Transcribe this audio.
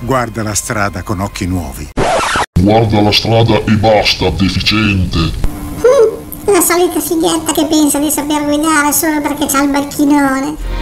Guarda la strada con occhi nuovi. Guarda la strada e basta, deficiente. Hm, la solita figlietta che pensa di saper guidare solo perché c'ha il bacchinone.